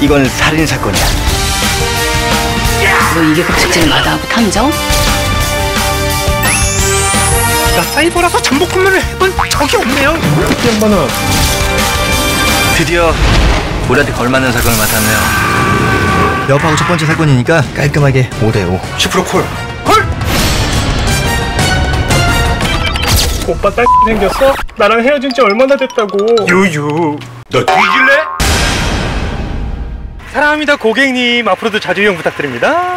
이건 살인 사건이야. 너 이게 급식지를 마다하고 탐정? 나 사이버라서 잠복 근무를 해본 적이 없네요. 이 양반아. 드디어 우리한테 걸맞는 사건을 맡았네요. 여하고 첫 번째 사건이니까 깔끔하게 5대5 10% 콜. 오빠 딸 생겼어? 나랑 헤어진 지 얼마나 됐다고. 유유. 너 뒤질래? 사랑합니다 고객님. 앞으로도 자주 이용 부탁드립니다.